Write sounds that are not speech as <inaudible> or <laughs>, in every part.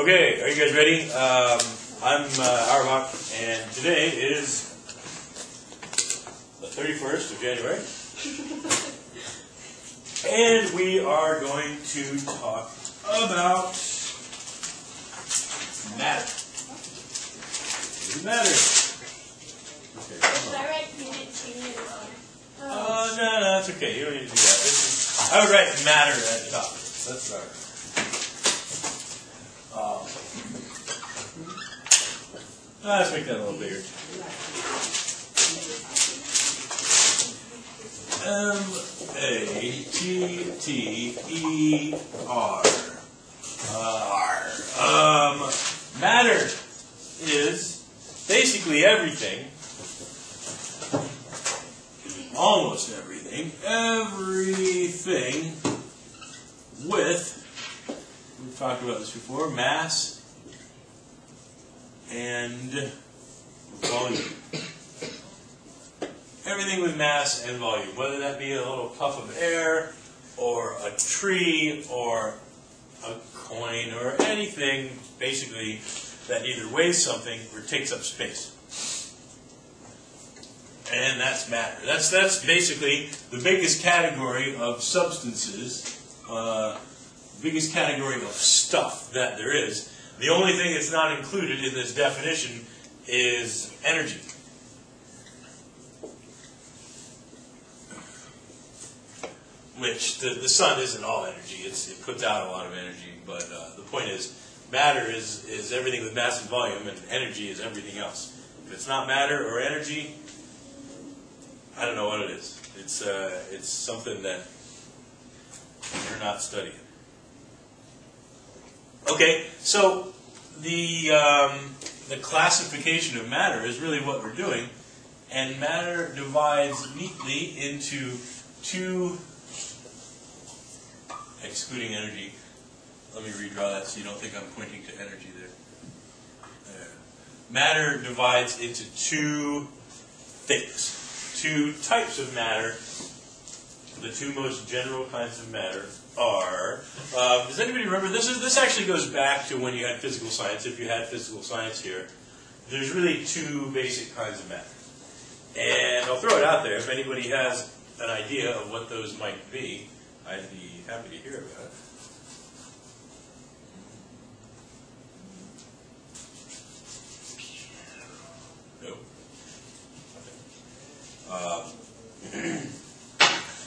Okay, are you guys ready? Um, I'm uh, Auerbach, and today is the 31st of January. and we are going to talk about matter. Matter. Okay, hold on. I write units in your Uh, no, no, that's okay. You don't need to do that. Is, I would write matter at the top. That's all right. Um, ah, let's make that a little bigger. M A T T E R. R. Um, matter is basically everything almost everything, everything with, we've talked about this before, mass and volume. Everything with mass and volume, whether that be a little puff of air, or a tree, or a coin, or anything basically that either weighs something or takes up space and that's matter. That's that's basically the biggest category of substances, uh, biggest category of stuff that there is. The only thing that's not included in this definition is energy. Which the, the sun isn't all energy; it's, it puts out a lot of energy. But uh, the point is, matter is is everything with mass and volume, and energy is everything else. If it's not matter or energy, I don't know what it is. It's uh, it's something that you're not studying. Okay, so the um, the classification of matter is really what we're doing, and matter divides neatly into two. Excluding energy. Let me redraw that so you don't think I'm pointing to energy there. there. Matter divides into two things two types of matter. The two most general kinds of matter are. Uh, does anybody remember? This is this actually goes back to when you had physical science. If you had physical science here, there's really two basic kinds of matter, and I'll throw it out there. If anybody has an idea of what those might be, I'd be happy to hear about it. Um, <clears throat>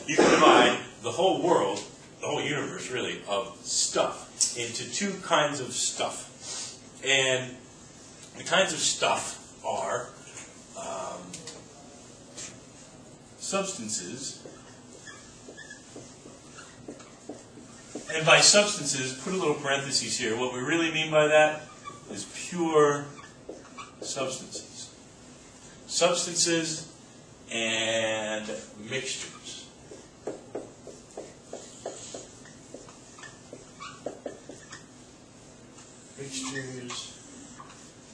you can divide the whole world, the whole universe really, of stuff into two kinds of stuff. And the kinds of stuff are um, substances. And by substances, put a little parenthesis here. What we really mean by that is pure substances. Substances and mixtures. Mixtures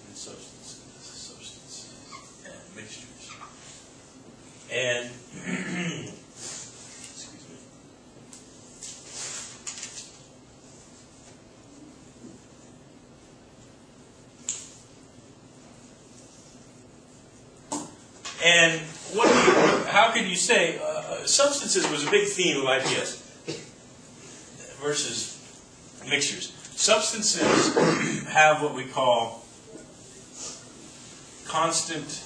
and substances, substances and mixtures. And, <clears throat> excuse me. And what you, how could you say uh, substances was a big theme of IPS versus mixtures? Substances have what we call constant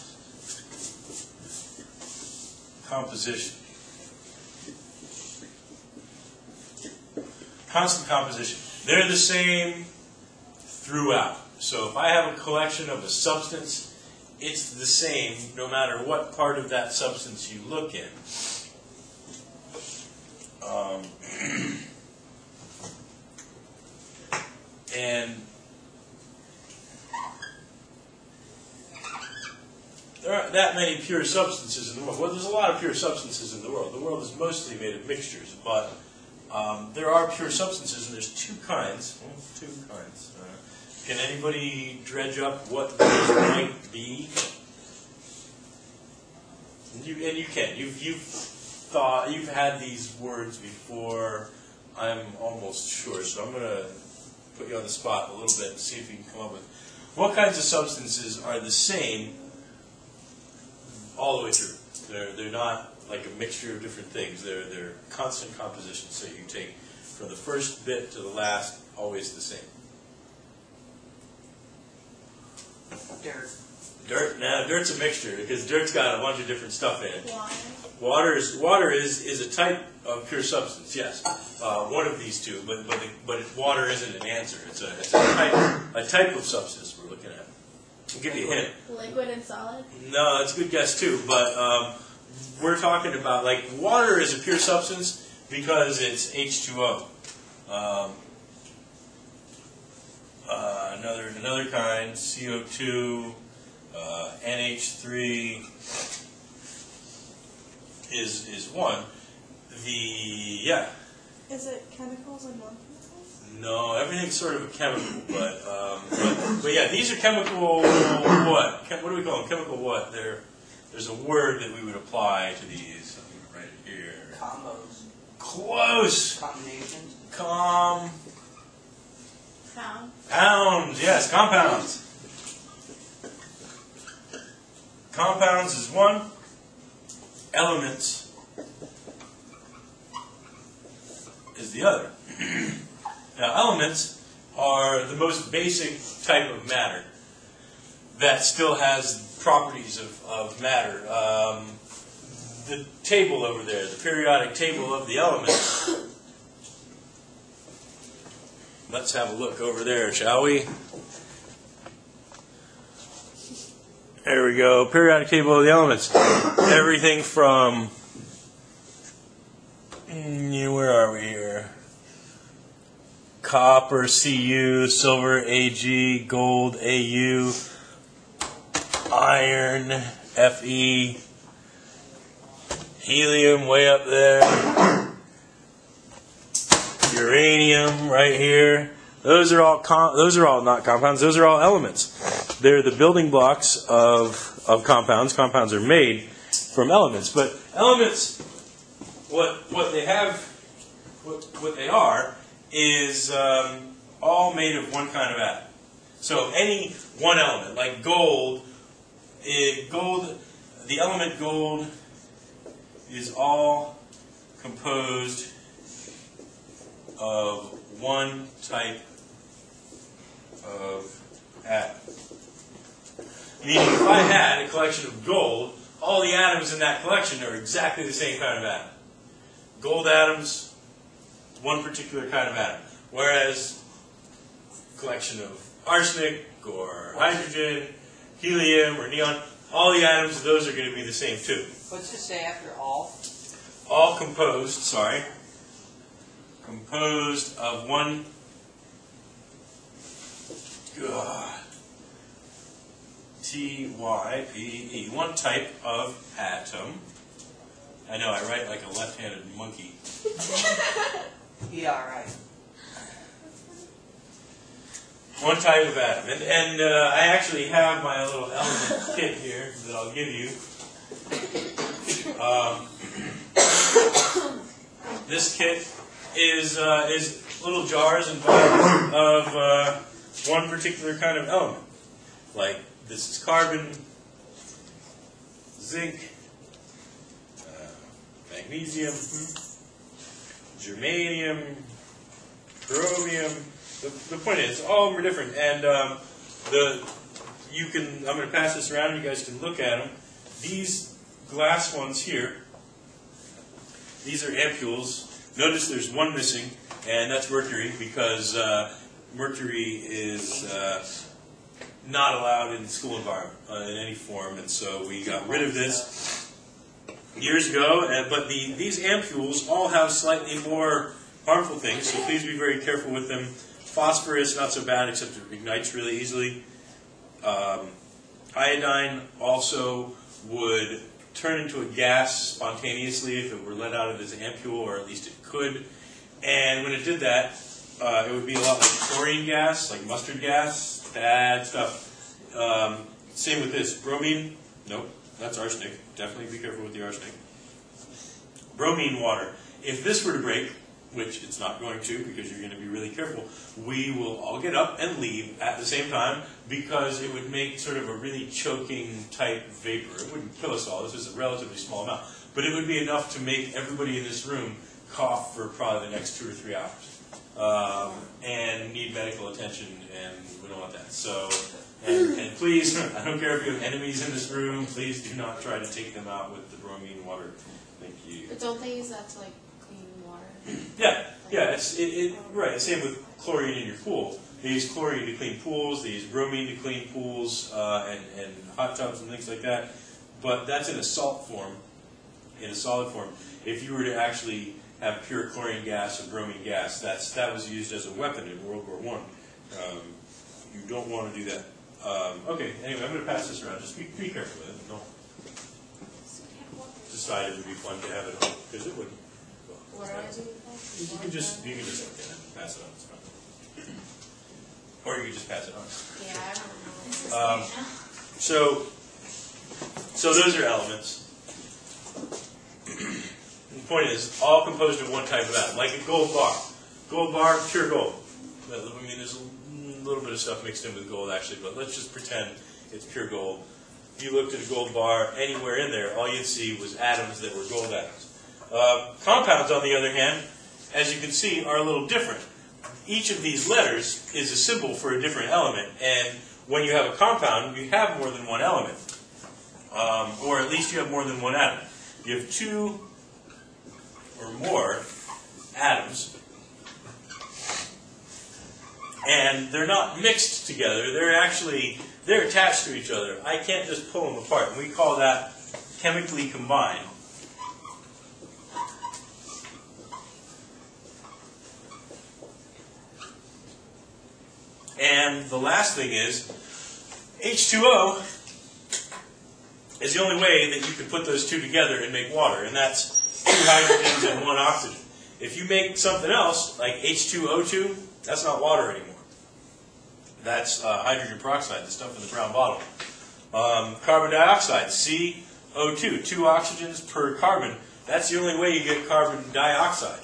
composition. Constant composition. They're the same throughout. So if I have a collection of a substance it's the same no matter what part of that substance you look in. Um, <clears throat> and there aren't that many pure substances in the world. Well, there's a lot of pure substances in the world. The world is mostly made of mixtures, but um, there are pure substances, and there's two kinds. Well, two kinds. Uh, can anybody dredge up what those might be? And you, and you can. You've, you've thought, you've had these words before, I'm almost sure, so I'm going to put you on the spot a little bit, and see if you can come up with what kinds of substances are the same all the way through. They're they're not like a mixture of different things. They're they're constant composition. So you take from the first bit to the last, always the same. Dirt. Dirt. Now dirt's a mixture because dirt's got a bunch of different stuff in it. Water. Water is water is, is a type of pure substance. Yes, uh, one of these two, but but the, but it, water isn't an answer. It's a it's a type a type of substance we're looking at. I'll give you a hint. Liquid and solid. No, that's a good guess too. But um, we're talking about like water is a pure substance because it's H2O. Um, uh, another another kind CO2, uh, NH3 is is one. The yeah Is it chemicals and non-chemicals? no everything's sort of a chemical, but um, but, but yeah these are chemical what Chem- what do we call them chemical what they're there's a word that we would apply to these. Let me write here. Combos. Close. Combinations. Com. Pound. Pounds. Yes, compounds. Compounds is one. Elements is the other. <clears throat> now, elements are the most basic type of matter that still has properties of, of matter. Um, the table over there, the periodic table of the elements. Let's have a look over there, shall we? There we go. Periodic table of the elements. <coughs> Everything from. Mm, Where are we here? Copper, Cu, silver, Ag, gold, Au, iron, Fe, helium way up there, <coughs> uranium right here. Those are all com- those are all not compounds. Those are all elements. They're the building blocks of of compounds. Compounds are made from elements, but elements, what what they have, what what they are, is um, all made of one kind of atom. So any one element, like gold, it, gold, the element gold is all composed of one type of atom. Meaning, if I had a collection of gold, all the atoms in that collection are exactly the same kind of atom. Gold atoms, one particular kind of atom. Whereas, collection of arsenic or hydrogen, helium or neon, all the atoms of those are going to be the same too. What's it say after all? All composed, sorry, composed of one. God. T Y P E. One type of atom. I know, I write like a left handed monkey. <laughs> Yeah, all right. One type of atom. And, and uh, I actually have my little element <laughs> kit here that I'll give you. Um, <coughs> this kit is, uh, is little jars and vials of uh, one particular kind of element. Like this is carbon, zinc, uh, magnesium, germanium, chromium. The, the point is, all of them are different, and um, the you can. I'm going to pass this around. You guys can look at them. These glass ones here. These are ampules. Notice there's one missing, and that's mercury because uh, mercury is uh, not allowed in the school environment uh, in any form, and so we got rid of this years ago. Uh, but the, these ampules all have slightly more harmful things, so please be very careful with them. Phosphorus, not so bad, except it ignites really easily. Um, iodine also would turn into a gas spontaneously if it were let out of this ampule, or at least it could. And when it did that, uh, it would be a lot like chlorine gas, like mustard gas, bad stuff. Um, same with this. Bromine, nope, that's arsenic. Definitely be careful with the arsenic. Bromine water. If this were to break, which it's not going to because you're going to be really careful, we will all get up and leave at the same time because it would make sort of a really choking type vapor. It wouldn't kill us all. This is a relatively small amount, but it would be enough to make everybody in this room cough for probably the next two or three hours um, and need medical attention, and we don't want that. So, and, and please, <laughs> I don't care if you have enemies in this room, please do not try to take them out with the bromine water. Thank you. But don't they use that to like clean water? Yeah, yeah, it's, it, it, right, same with chlorine in your pool. They use chlorine to clean pools, they use bromine to clean pools, uh, and, and hot tubs and things like that. But that's in a salt form, in a solid form. If you were to actually have pure chlorine gas or bromine gas, that's, that was used as a weapon in World War One. Um, you don't want to do that. Um, okay, anyway, I'm gonna pass this around, just be, be careful with it, don't decide it would be fun to have it home, because it wouldn't. What do I do with You can just, you can just look at it and pass it on, it's fine. Or you can just pass it on. Yeah, I don't know. Um, So, so those are elements. <clears throat> The point is, all composed of one type of atom, like a gold bar. Gold bar, pure gold. I mean, there's a little bit of stuff mixed in with gold actually, but let's just pretend it's pure gold. If you looked at a gold bar anywhere in there, all you'd see was atoms that were gold atoms. Uh, compounds, on the other hand, as you can see, are a little different. Each of these letters is a symbol for a different element, and when you have a compound, you have more than one element, um, or at least you have more than one atom. You have two or more atoms, and they're not mixed together. They're actually they're attached to each other. I can't just pull them apart, and we call that chemically combined. And the last thing is, H2O is the only way that you can put those two together and make water, and that's hydrogens and one oxygen. If you make something else, like H2O2, that's not water anymore. That's uh, hydrogen peroxide, the stuff in the brown bottle. Um, carbon dioxide, CO2, two oxygens per carbon. That's the only way you get carbon dioxide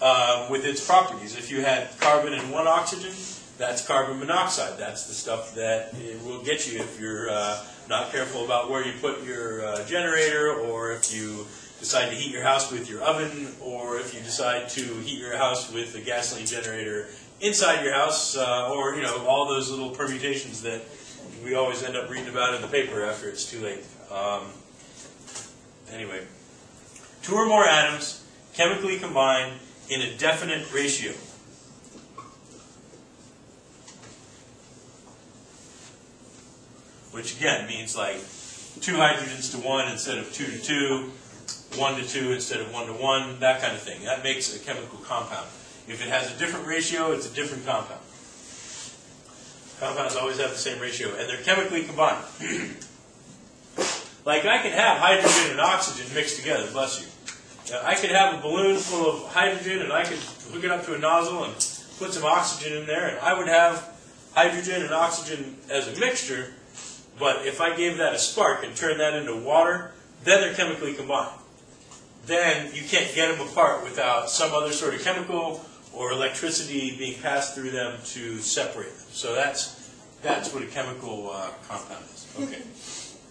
um, with its properties. If you had carbon and one oxygen, that's carbon monoxide. That's the stuff that will get you if you're uh, not careful about where you put your uh, generator, or if you decide to heat your house with your oven, or if you decide to heat your house with a gasoline generator inside your house, uh, or you know all those little permutations that we always end up reading about in the paper after it's too late. Um, anyway, two or more atoms chemically combined in a definite ratio. which again means like two hydrogens to one instead of two to two, one to two instead of one to one, that kind of thing. That makes a chemical compound. If it has a different ratio, it's a different compound. Compounds always have the same ratio, and they're chemically combined. <clears throat> like I can have hydrogen and oxygen mixed together, bless you. I could have a balloon full of hydrogen, and I could hook it up to a nozzle and put some oxygen in there, and I would have hydrogen and oxygen as a mixture, but if I gave that a spark and turned that into water, then they're chemically combined. Then you can't get them apart without some other sort of chemical or electricity being passed through them to separate them. So that's that's what a chemical uh, compound is. <laughs> Okay.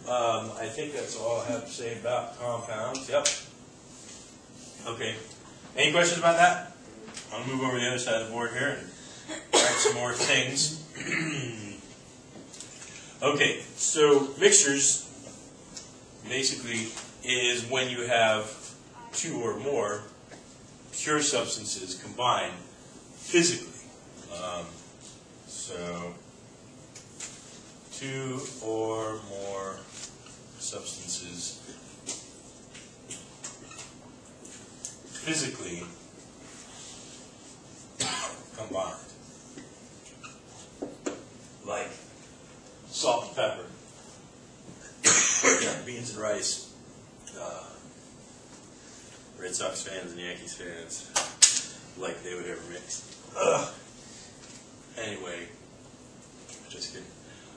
Um, I think that's all I have to say about compounds. Yep. Okay. Any questions about that? I'll move over to the other side of the board here and write some more things. <clears throat> Okay, so mixtures basically is when you have two or more pure substances combined physically. Um, so two or more substances physically combined. Like salt and pepper, <coughs> beans and rice. Uh, Red Sox fans and Yankees fans, like they would ever mix. Ugh. Anyway, just kidding.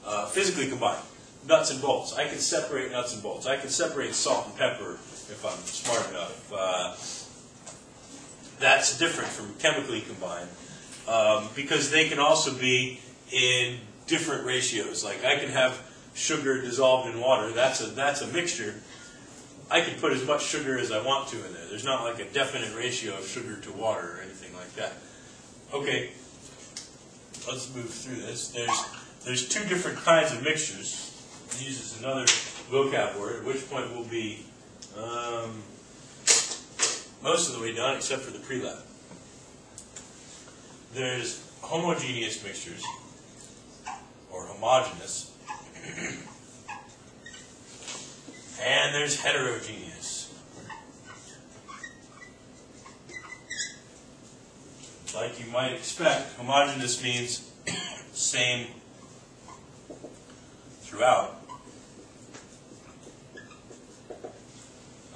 Uh, physically combined, nuts and bolts. I can separate nuts and bolts. I can separate salt and pepper if I'm smart enough. Uh, that's different from chemically combined um, because they can also be in different ratios. Like I can have sugar dissolved in water. That's a that's a mixture. I can put as much sugar as I want to in there. There's not like a definite ratio of sugar to water or anything like that. Okay, let's move through this. There's there's two different kinds of mixtures. Use is another vocab word. At which point we'll be um, most of the way done, except for the pre-lab. There's homogeneous mixtures or homogeneous, and there's heterogeneous. Like you might expect, homogeneous means same throughout.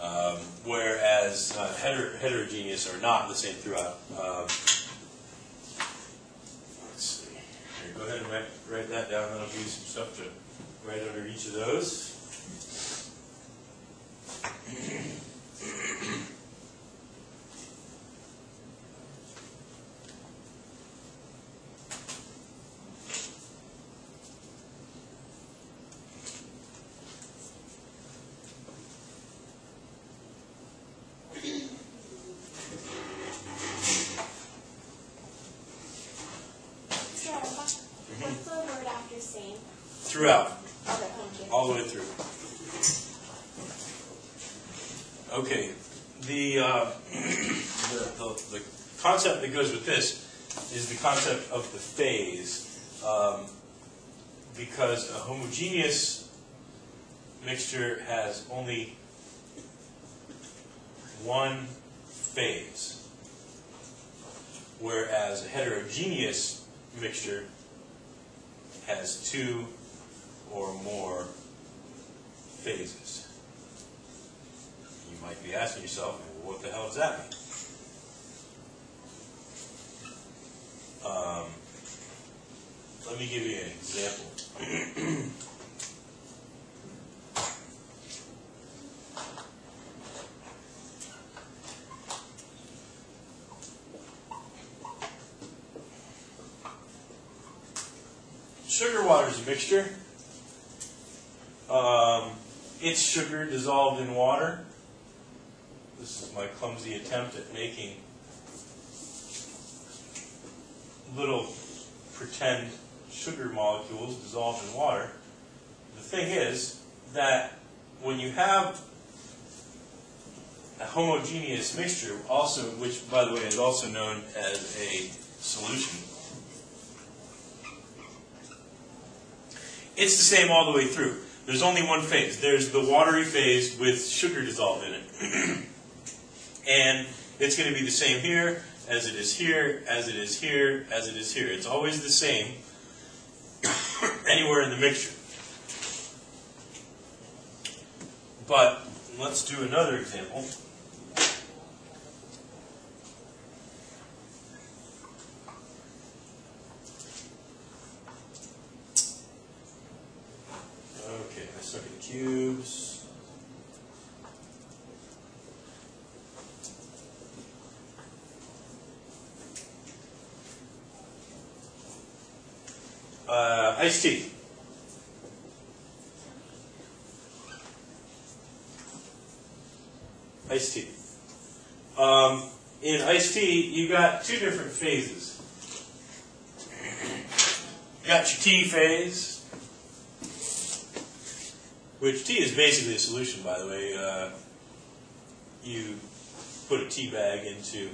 Um, whereas uh, heter- heterogeneous are not the same throughout. Um, let's see. Here, go ahead and write, write that down. That'll give you some stuff to write under each of those. So, what's the word after same? Throughout, Okay, all the way through. Okay, the, uh, <clears throat> the, the, the concept that goes with this is the concept of the phase. Um, because a homogeneous mixture has only one phase, whereas a heterogeneous mixture has two or more phases. You might be asking yourself, well, what the hell does that mean? Um, let me give you an example. Sugar water is a mixture. Um, it's sugar dissolved in water. This is my clumsy attempt at making little pretend sugar molecules dissolved in water. The thing is that when you have a homogeneous mixture, also, which by the way is also known as a solution, it's the same all the way through. There's only one phase. There's the watery phase with sugar dissolved in it. <clears throat> and it's going to be the same here as it is here, as it is here, as it is here. It's always the same anywhere in the mixture. But let's do another example. Okay, let's look at cubes. Uh, iced tea. Iced tea. Um, in iced tea, you've got two different phases. You got your tea phase, which tea is basically a solution, by the way. Uh, you put a tea bag into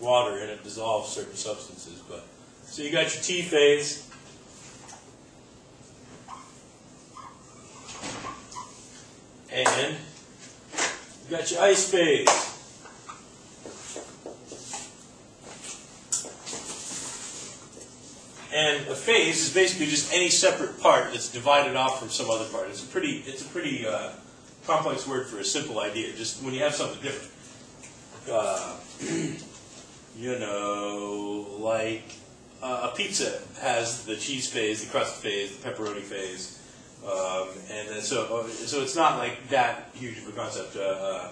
water and it dissolves certain substances. But so you got your tea phase. And you got your ice phase. And a phase is basically just any separate part that's divided off from some other part. It's a pretty, it's a pretty uh, complex word for a simple idea. Just when you have something different, uh, <clears throat> you know, like uh, a pizza has the cheese phase, the crust phase, the pepperoni phase, um, and then so uh, so it's not like that huge of a concept. Uh, uh,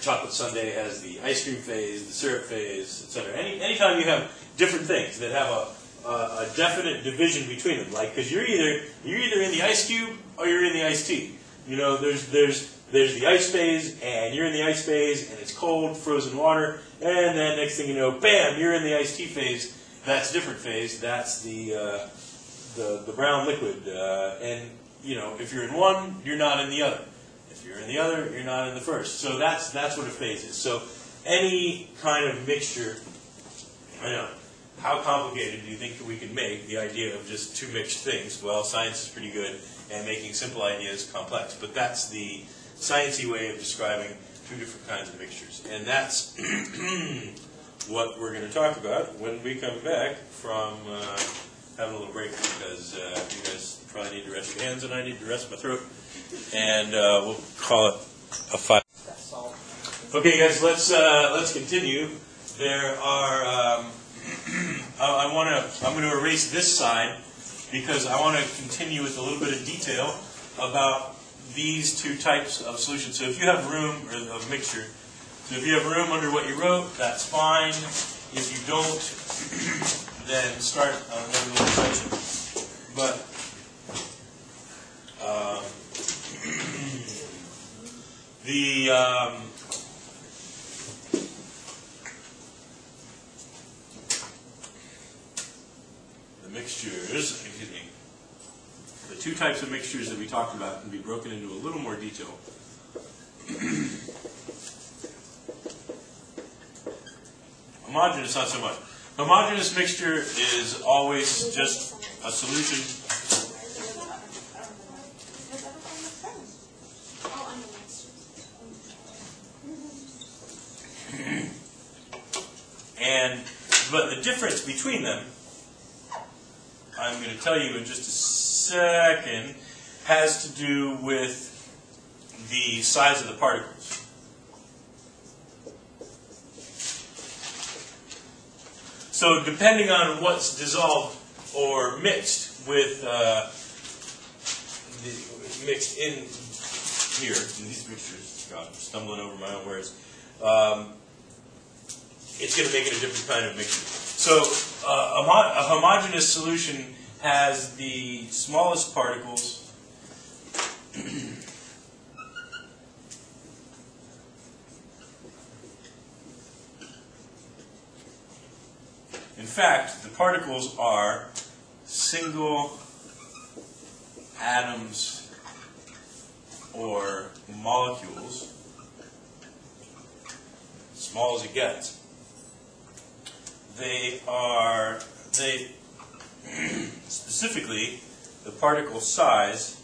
chocolate sundae has the ice cream phase, the syrup phase, etc. Any anytime you have different things that have a, a, a definite division between them, like because you're either you're either in the ice cube or you're in the iced tea. You know, there's there's there's the ice phase, and you're in the ice phase, and it's cold, frozen water, and then next thing you know, bam, you're in the iced tea phase. That's different phase. That's the uh, the the brown liquid, uh, and you know, if you're in one, you're not in the other. If you're in the other, you're not in the first. So that's that's what a phase is. So any kind of mixture, I know. How complicated do you think we can make the idea of just two mixed things? Well, science is pretty good at making simple ideas complex, but that's the sciencey way of describing two different kinds of mixtures. And that's <clears throat> what we're going to talk about when we come back from uh, having a little break because uh, you guys probably need to rest your hands and I need to rest my throat. And uh, we'll call it a five. Okay, guys, let's uh, let's continue. There are. Um, <clears throat> I, I want to. I'm going to erase this side because I want to continue with a little bit of detail about these two types of solutions. So if you have room or a mixture, so if you have room under what you wrote, that's fine. If you don't, <clears throat> then start on another little section. But um, <clears throat> the um, the mixtures, excuse me, the two types of mixtures that we talked about can be broken into a little more detail. <clears throat> Homogeneous, not so much. Homogeneous mixture is always just a solution. And but the difference between them, I'm going to tell you in just a second, has to do with the size of the particles. So depending on what's dissolved or mixed with uh, the, mixed in here in these mixtures, God, I'm stumbling over my own words. Um, it's going to make it a different kind of mixture. So uh, a, a homogeneous solution has the smallest particles. Fact, the particles are single atoms or molecules, small as it gets they are they <clears throat> specifically the particle size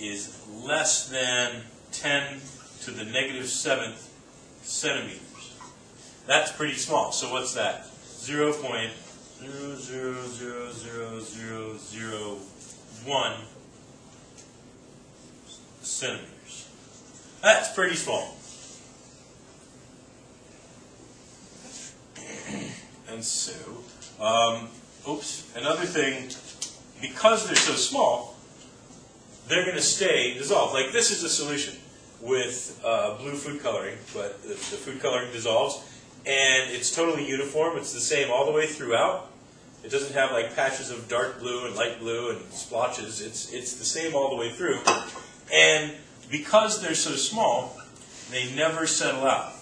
is less than 10 to the negative seventh centimeters. That's pretty small. So what's that? 0.0000001 centimeters. That's pretty small. <clears throat> And so, um, oops, another thing, because they're so small, they're going to stay dissolved. Like this is a solution with uh, blue food coloring, but the, the food coloring dissolves, and it's totally uniform. It's the same all the way throughout. It doesn't have like patches of dark blue and light blue and splotches. It's it's the same all the way through, and because they're so small, they never settle out.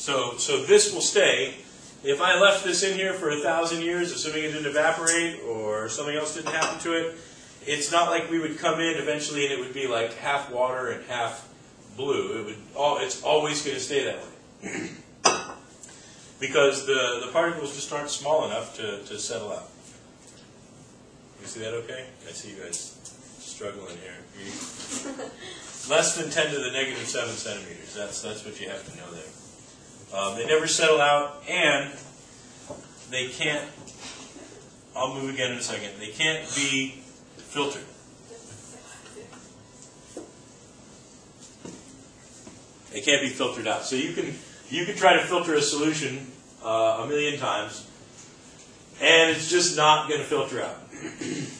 So, so this will stay. If I left this in here for a thousand years, assuming it didn't evaporate or something else didn't happen to it, it's not like we would come in eventually and it would be like half water and half blue. It would all. It's always going to stay that way <coughs> because the the particles just aren't small enough to, to settle out. You see that? Okay. I see you guys struggling here. <laughs> Less than 10 to the negative 7 centimeters. That's, that's what you have to know there. Um, they never settle out, and they can't. I'll move again in a second. They can't be filtered. They can't be filtered out. So you can you can try to filter a solution uh, a million times, and it's just not going to filter out. <clears throat>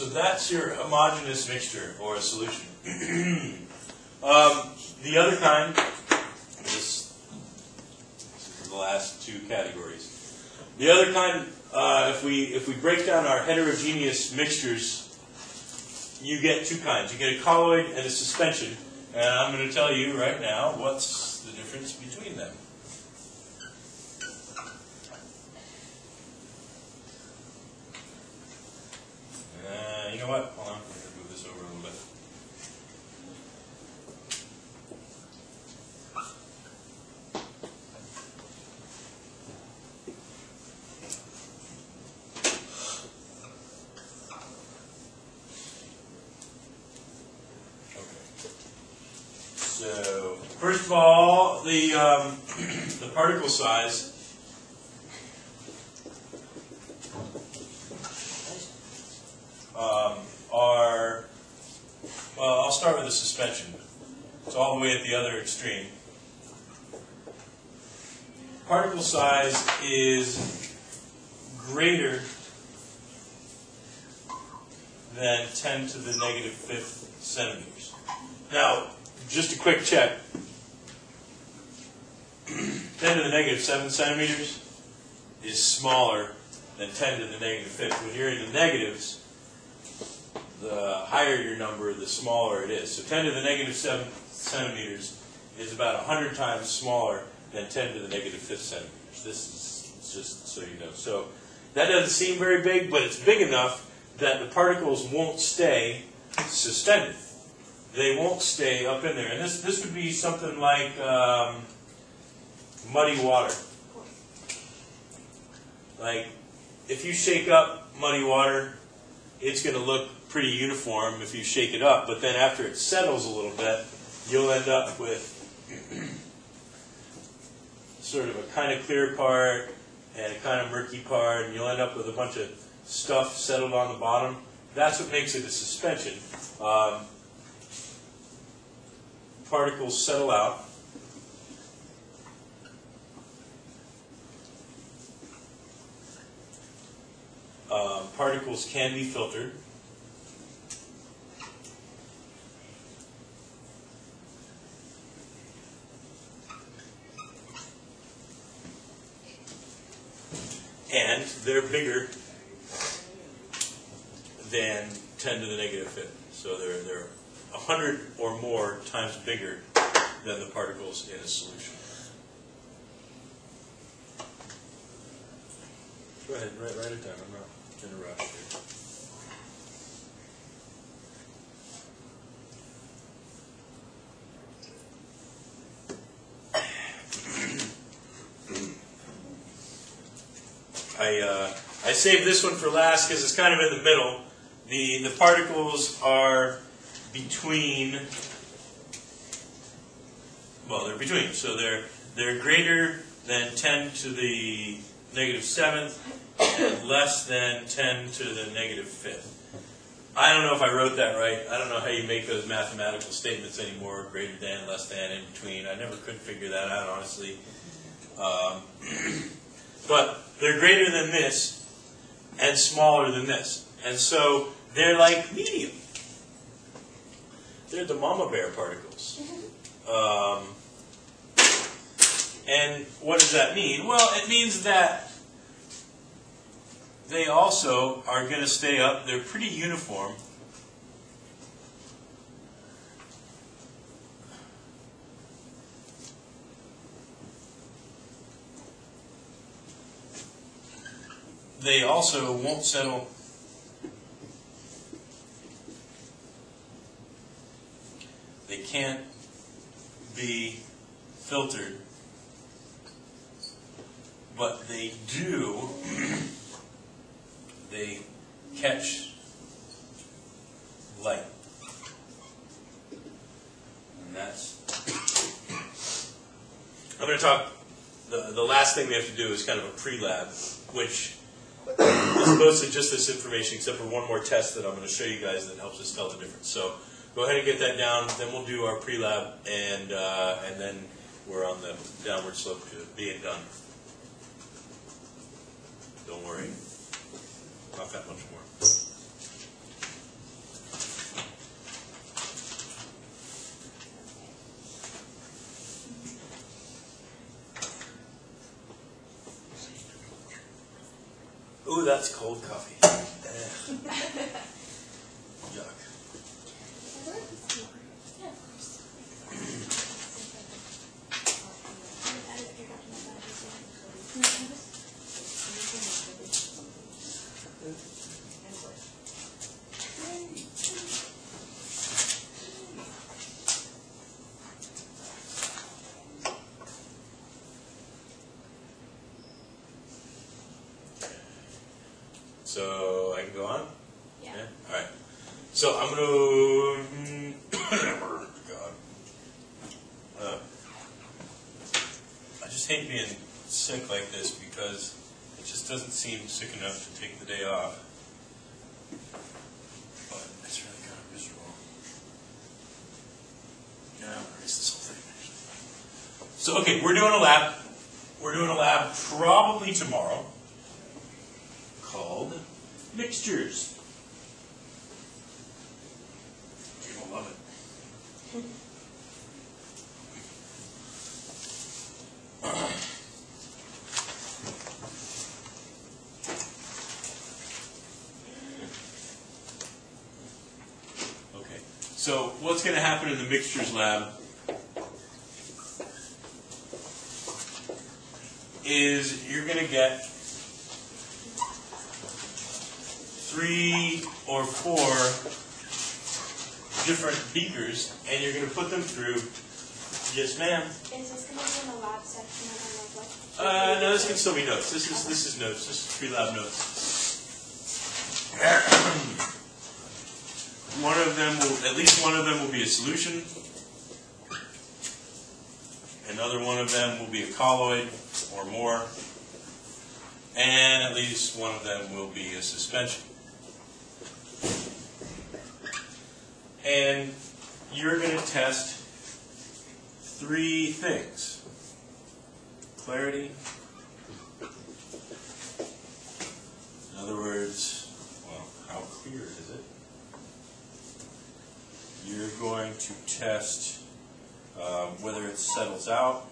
So that's your homogeneous mixture or a solution. <clears throat> um, the other kind, this, this is the last two categories. The other kind, uh, if we if we break down our heterogeneous mixtures, you get two kinds. You get a colloid and a suspension, and I'm going to tell you right now what's the difference between them. Uh, you know what? Hold on. I'm going to move this over a little bit. Okay. So, first of all, the, um, the particle size um, are, well, I'll start with the suspension. It's all the way at the other extreme. Particle size is greater than 10 to the negative fifth centimeters. Now, just a quick check. 10 to the negative 7 centimeters is smaller than 10 to the negative fifth. When you're in the negatives, the higher your number, the smaller it is. So 10 to the negative 7 centimeters is about 100 times smaller than 10 to the negative fifth centimeters. This is just so you know. So that doesn't seem very big, but it's big enough that the particles won't stay suspended. They won't stay up in there. And this, this would be something like um, muddy water. Like, if you shake up muddy water, it's going to look pretty uniform if you shake it up, but then after it settles a little bit, you'll end up with sort of a kind of clear part and a kind of murky part, and you'll end up with a bunch of stuff settled on the bottom. That's what makes it a suspension. Um, particles settle out. Um, particles can be filtered. and they're bigger than 10 to the negative fifth. So they're, they're 100 or more times bigger than the particles in a solution. Go ahead, write, write it down in a rush here. I, uh, I saved this one for last because it's kind of in the middle. The, the particles are between, well, they're between. So they're, they're greater than 10 to the negative 7th less than 10 to the negative fifth. I don't know if I wrote that right. I don't know how you make those mathematical statements anymore, greater than, less than, in between. I never could figure that out, honestly. Um, <clears throat> but they're greater than this and smaller than this. And so they're like medium. They're the mama bear particles. Mm-hmm. Um, and what does that mean? Well, it means that they also are going to stay up. They're pretty uniform. They also won't settle they can't be filtered, but they do <clears throat> they catch light, and that's. I'm going to talk. The, the last thing we have to do is kind of a pre-lab, which is mostly just this information, except for one more test that I'm going to show you guys that helps us tell the difference. So go ahead and get that down. Then we'll do our pre-lab, and uh, and then we're on the downward slope to being done. Don't worry, that much more. Ooh, that's cold coffee. <laughs> Yuck. Yeah, of course. I didn't pick up my badges yet. So I can go on. Yeah. All right. So I'm gonna. God. Uh, I just hate being sick like this because it just doesn't seem sick enough to take the day off. But it's really kind of miserable. Yeah, I'm gonna erase this whole thing. So okay, we're doing a lab. We're doing a lab probably tomorrow called mixtures. You're gonna love it. Okay, so what's going to happen in the mixtures lab is you're going to get three or four different beakers, and you're going to put them through. Yes, ma'am. Is this gonna be in the lab section of our notebook? Uh, no, this can still be notes. This is this is notes. This is pre-lab notes. One of them will, at least one of them will be a solution. Another one of them will be a colloid or more, and at least one of them will be a suspension. And you're going to test three things clarity. In other words, well, how clear is it? You're going to test um, whether it settles out.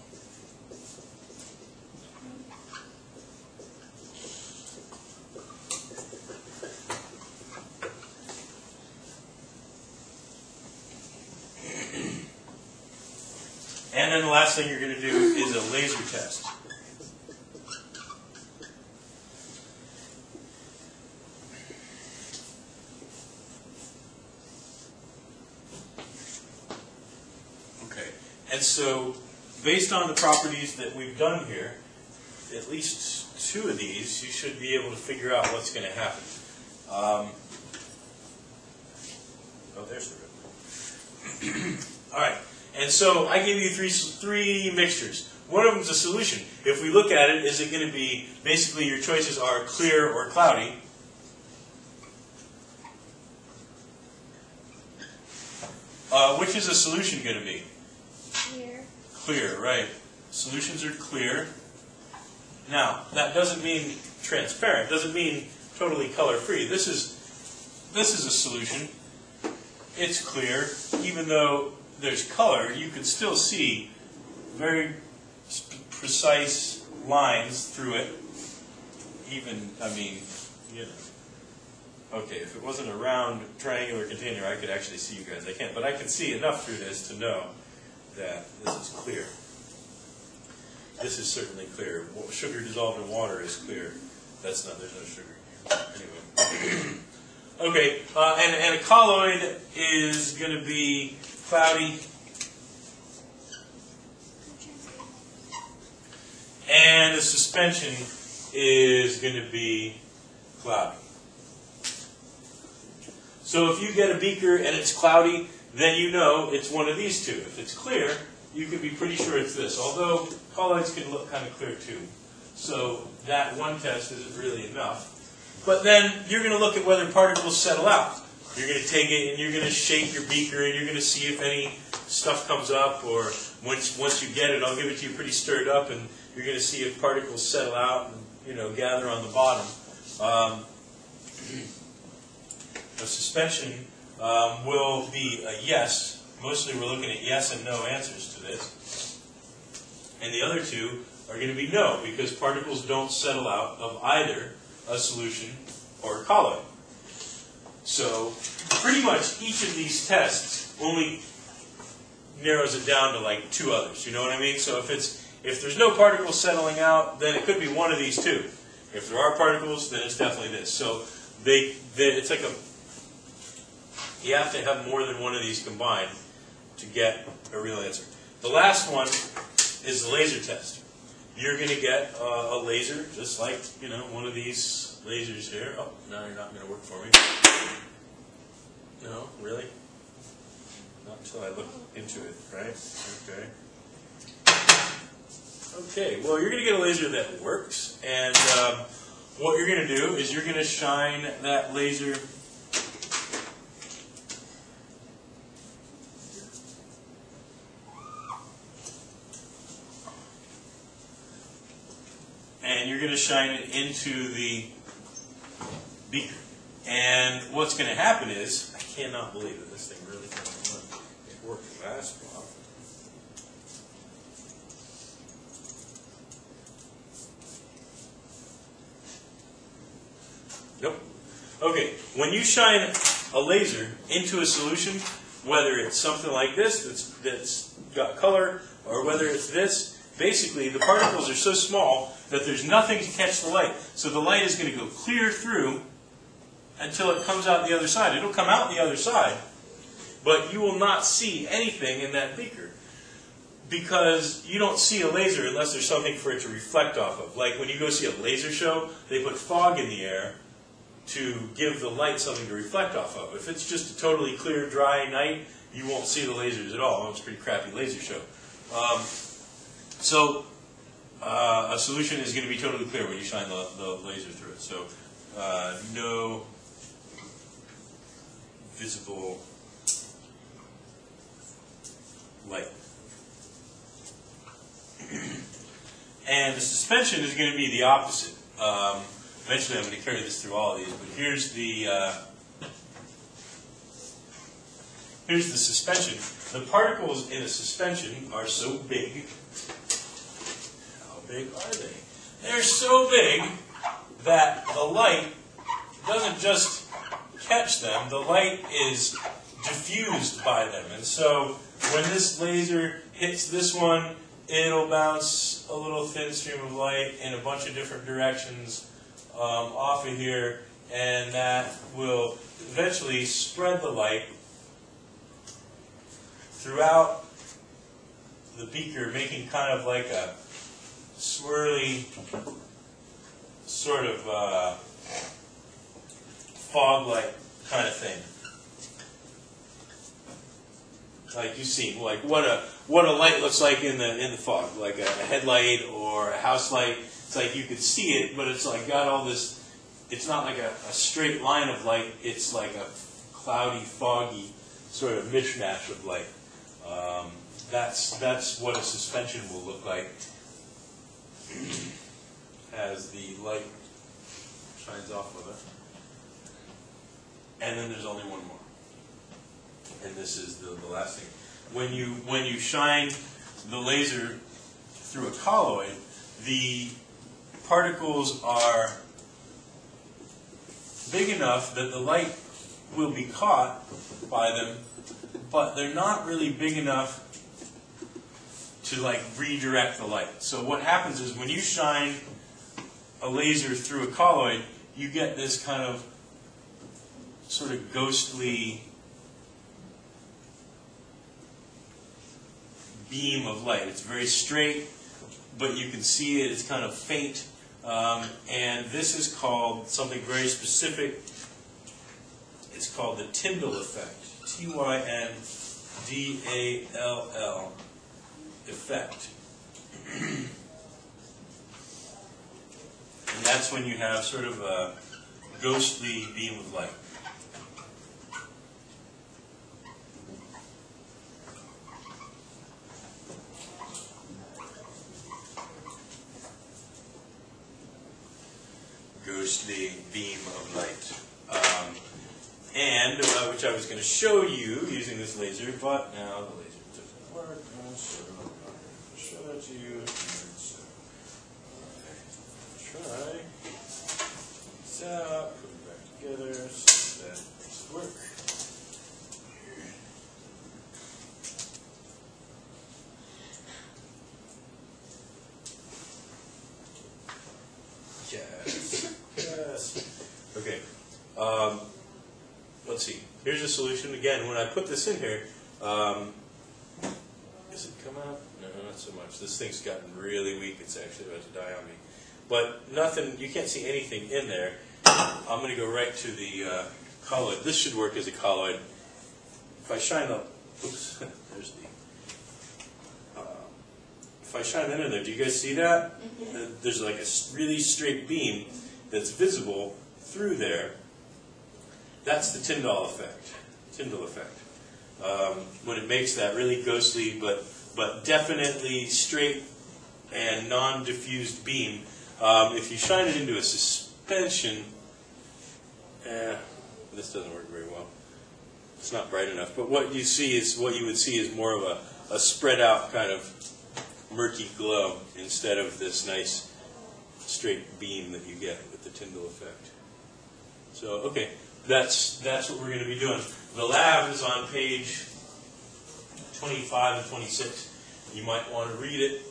And then the last thing you're going to do is a laser test. Okay, and so based on the properties that we've done here, at least two of these, you should be able to figure out what's going to happen. Um, oh, there's the ribbon. <clears throat> All right, and so I gave you three three mixtures. One of them's a solution. If we look at it, is it going to be basically your choices are clear or cloudy? Uh, which is a solution going to be? Clear, right. Solutions are clear. Now, that doesn't mean transparent, doesn't mean totally color-free. This is, this is a solution. It's clear, even though there's color, you can still see very precise lines through it. Even, I mean, you know. Okay, if it wasn't a round triangular container, I could actually see you guys. I can't, but I can see enough through this to know that this is clear. This is certainly clear. Sugar dissolved in water is clear. That's not, there's no sugar here. Anyway. <clears throat> Okay, uh, and, and a colloid is going to be cloudy, and a suspension is going to be cloudy. So if you get a beaker and it's cloudy, then you know it's one of these two. If it's clear, you can be pretty sure it's this, although colloids can look kind of clear too. So that one test isn't really enough. But then you're going to look at whether particles settle out. You're going to take it and you're going to shake your beaker and you're going to see if any stuff comes up or once, once you get it, I'll give it to you pretty stirred up and you're going to see if particles settle out and, you know, gather on the bottom. Um, <clears throat> a suspension um, will be a yes. Mostly we're looking at yes and no answers to this. And the other two are going to be no, because particles don't settle out of either a solution or a colloid. So pretty much each of these tests only narrows it down to like two others. You know what I mean? So if it's if there's no particles settling out, then it could be one of these two. If there are particles, then it's definitely this. So they, they it's like a you have to have more than one of these combined to get a real answer. The last one is the laser test. You're going to get uh, a laser, just like you know one of these lasers here. Oh, now you're not going to work for me. No, really? Not until I look into it, right? Okay. Okay, well, you're going to get a laser that works, and um, what you're going to do is you're going to shine that laser and you're going to shine it into the beaker. And what's going to happen is, I cannot believe that this thing really doesn't work. It worked last while. Nope. Okay, when you shine a laser into a solution, whether it's something like this that's, that's got color, or whether it's this, basically the particles are so small that there's nothing to catch the light. So the light is going to go clear through until it comes out the other side. It'll come out the other side, but you will not see anything in that beaker because you don't see a laser unless there's something for it to reflect off of. Like when you go see a laser show, they put fog in the air to give the light something to reflect off of. If it's just a totally clear, dry night, you won't see the lasers at all. It's a pretty crappy laser show. Um, so uh, a solution is going to be totally clear when you shine the, the laser through it. So uh, no visible light. <clears throat> and the suspension is going to be the opposite. Um, eventually I'm going to carry this through all of these, but here's the uh, here's the suspension. The particles in a suspension are so big. Big are they? They're so big that the light doesn't just catch them, the light is diffused by them. And so when this laser hits this one, it'll bounce a little thin stream of light in a bunch of different directions um, off of here, and that will eventually spread the light throughout the beaker, making kind of like a swirly sort of uh, fog-like kind of thing. Like you see, like what a what a light looks like in the in the fog, like a, a headlight or a house light. It's like you can see it, but it's like got all this. It's not like a, a straight line of light. It's like a cloudy, foggy sort of mishmash of light. Um, that's that's what a suspension will look like as the light shines off of it. And then there's only one more. And this is the, the last thing. When you when you shine the laser through a colloid, the particles are big enough that the light will be caught by them, but they're not really big enough to like redirect the light. So what happens is when you shine a laser through a colloid, you get this kind of sort of ghostly beam of light. It's very straight, but you can see it. It's kind of faint. Um, and this is called something very specific. It's called the Tyndall effect. T Y N D A L L effect. And that's when you have sort of a ghostly beam of light. Ghostly beam of light. Um, and, uh, which I was going to show you using this laser, but now the laser doesn't work, uh, so I'm not going to you. So, try these out, put it back together so that these work. Yes, yes. Okay. Um, let's see. Here's a solution. Again, when I put this in here, um, does it come out? So much. This thing's gotten really weak. It's actually about to die on me. But nothing, you can't see anything in there. I'm going to go right to the uh, colloid. This should work as a colloid. If I shine the, oops, <laughs> there's the, uh, if I shine that in there, do you guys see that? Uh, There's like a really straight beam that's visible through there. That's the Tyndall effect. Tyndall effect. Um, when it makes that really ghostly but but definitely straight and non-diffused beam. Um, if you shine it into a suspension, eh, this doesn't work very well. It's not bright enough. But what you see is what you would see is more of a, a spread out kind of murky glow instead of this nice straight beam that you get with the Tyndall effect. So, okay, that's, that's what we're going to be doing. The lab is on page 25 and 26. You might want to read it.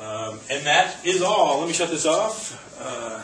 Um, and that is all. Let me shut this off. Uh,